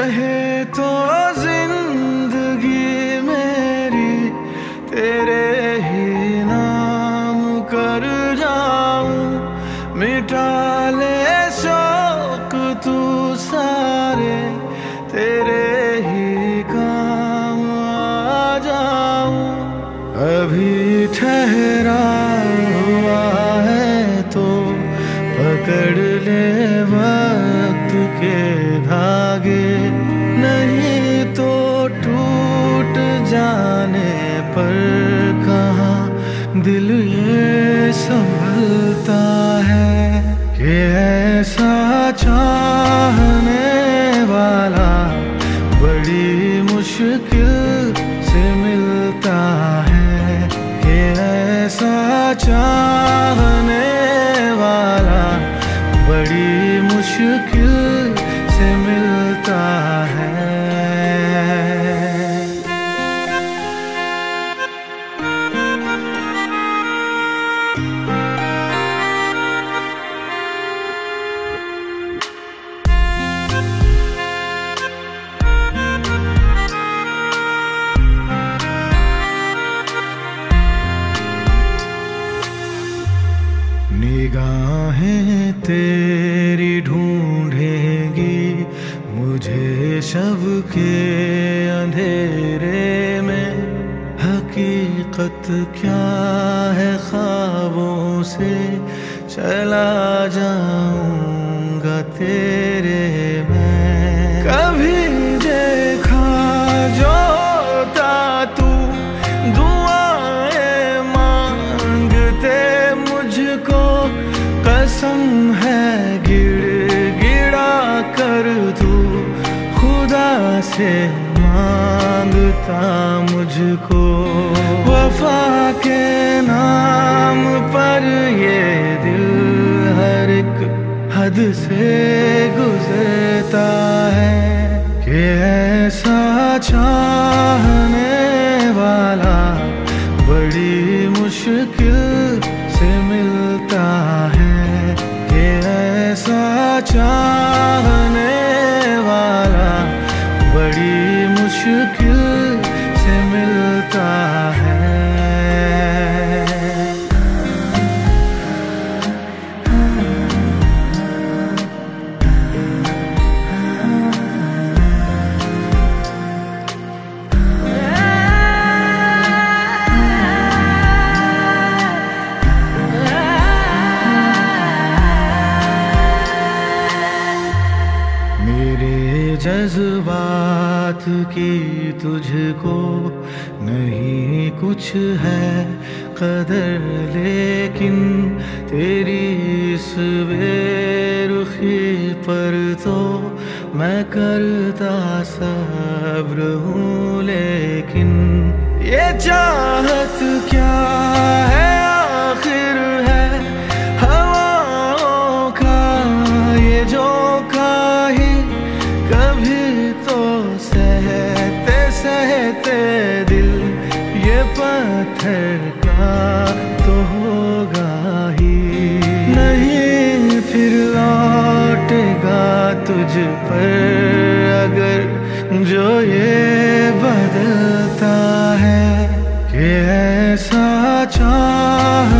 रहे तो ज़िंदगी मेरी तेरे ही नाम कर जाऊँ। मिटा ले शौक तू सारे, तेरे ही काम आ जाऊँ। अभी ठहरा हुआ है तो पकड़ ले वा के धागे नहीं तो टूट जाने पर कहा दिल ये निगाहें तेरी ढूंढेंगी, मुझे शब के अंधेरे में। हकीकत क्या है ख्वाबों से? चला जाऊँगा तेरे से माँगता मुझको। वफा के नाम पर ये दिल हर एक हद से जज्बात की तुझको नहीं कुछ है कदर, लेकिन तेरी इस पर तो मैं करता सब्र हूँ, लेकिन ये चाहत क्या है? सहते दिल, ये पत्थर का तो होगा ही। नहीं फिर लौटेगा तुझ पर अगर जो ये बदलता है, कि ऐसा चाह